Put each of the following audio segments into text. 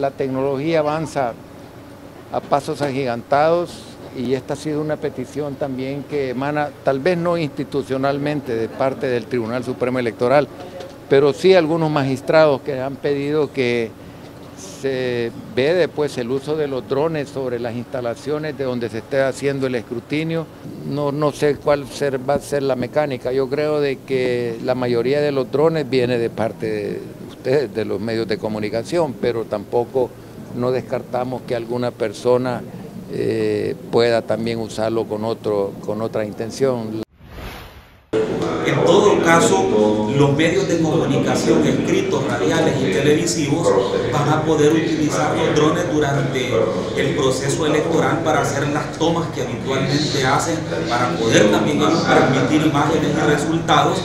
La tecnología avanza a pasos agigantados y esta ha sido una petición también que emana, tal vez no institucionalmente de parte del Tribunal Supremo Electoral, pero sí algunos magistrados que han pedido que se ve después el uso de los drones sobre las instalaciones de donde se esté haciendo el escrutinio. No, no sé cuál va a ser la mecánica. Yo creo de que la mayoría de los drones viene de parte de ustedes, de los medios de comunicación, pero tampoco no descartamos que alguna persona eh, pueda también usarlo con, otro, con otra intención. En todo caso, los medios de comunicación escritos, radiales y televisivos van a poder utilizar los drones durante el proceso electoral para hacer las tomas que habitualmente hacen, para poder también transmitir imágenes y resultados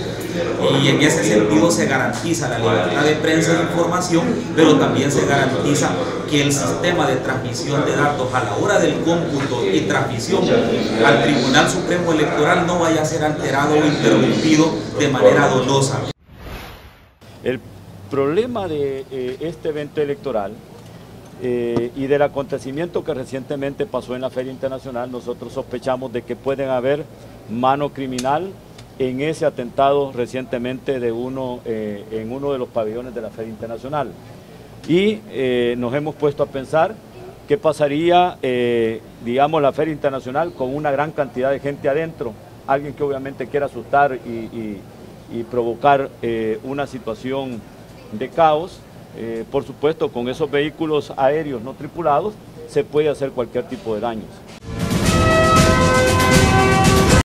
y en ese sentido se garantiza la libertad de prensa e información, pero también se garantiza que el sistema de transmisión de datos a la hora del cómputo y transmisión al Tribunal Supremo Electoral no vaya a ser alterado o interrumpido de manera dolosa. El problema de eh, este evento electoral eh, y del acontecimiento que recientemente pasó en la Feria Internacional, nosotros sospechamos de que pueden haber mano criminal en ese atentado recientemente de uno, eh, en uno de los pabellones de la Feria Internacional. Y eh, nos hemos puesto a pensar qué pasaría, eh, digamos, la Feria Internacional con una gran cantidad de gente adentro, alguien que obviamente quiera asustar y, y provocar una situación de caos. por supuesto, con esos vehículos aéreos no tripulados se puede hacer cualquier tipo de daños.